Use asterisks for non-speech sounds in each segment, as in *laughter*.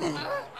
Huh? *laughs*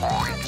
Oh, *laughs*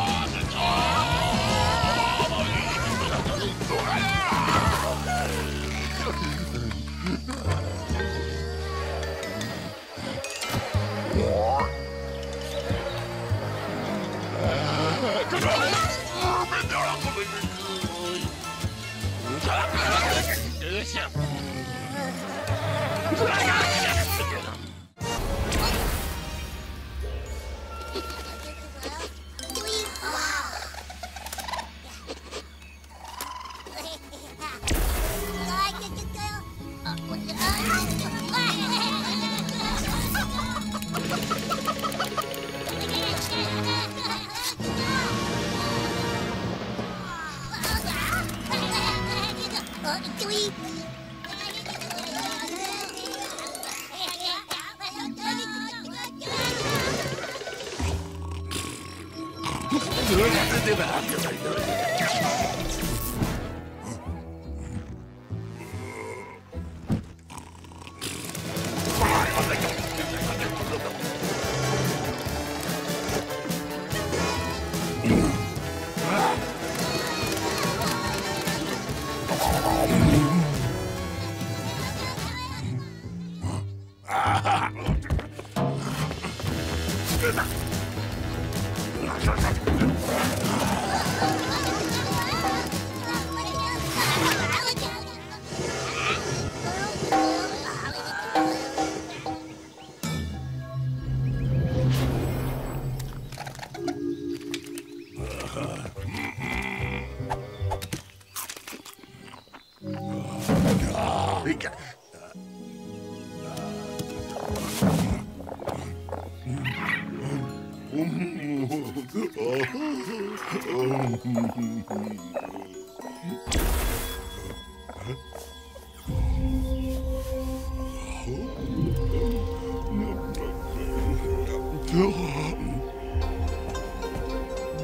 Oh, my God. どれどれどれ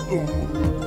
Oh.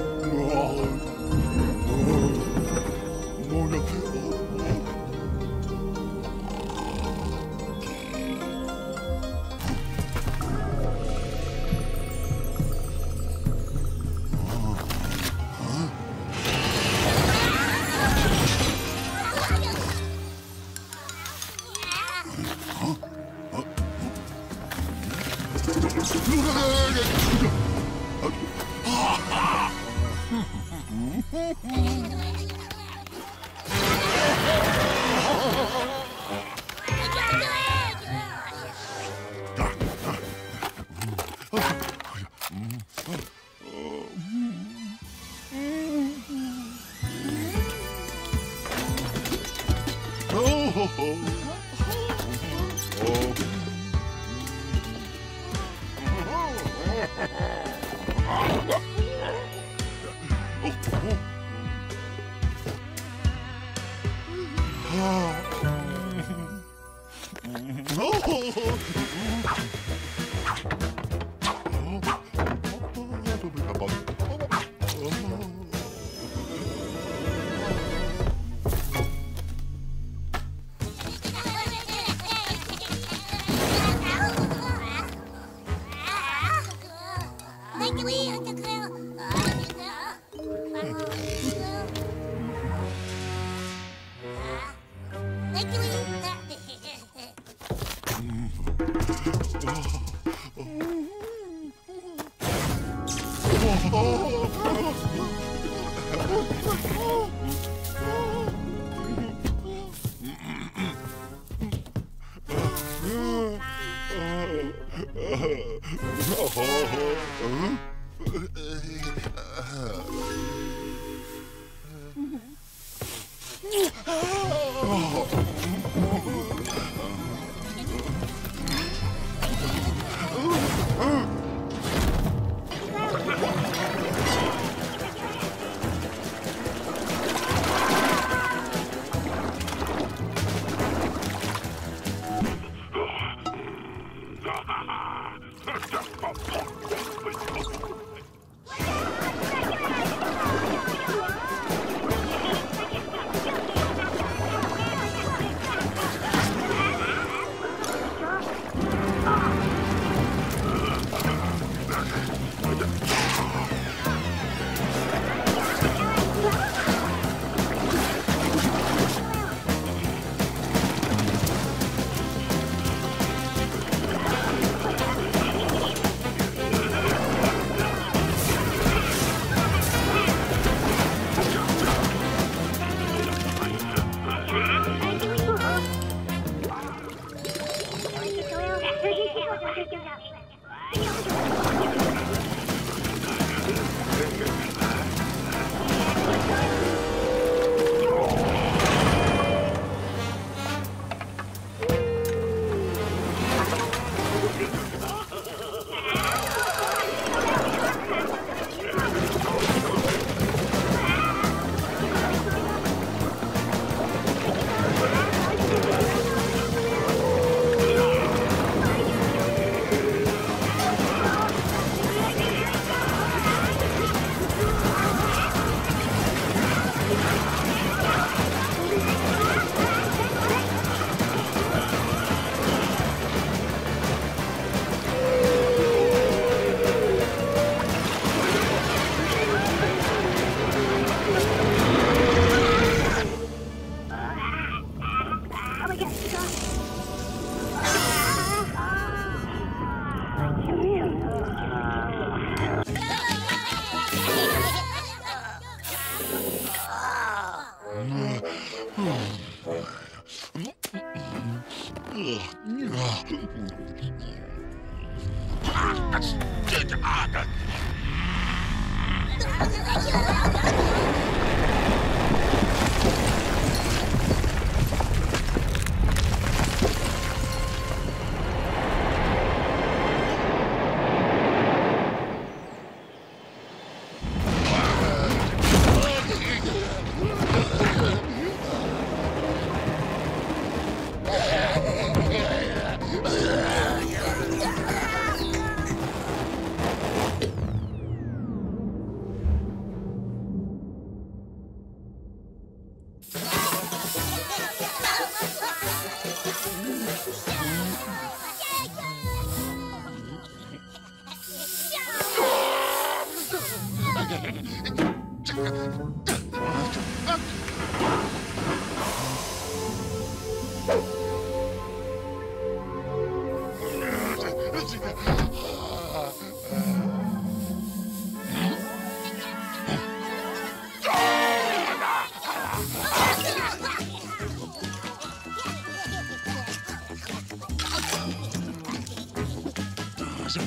huh? *laughs* Oh, oh, oh, Ah, Yeah. *laughs* Ah!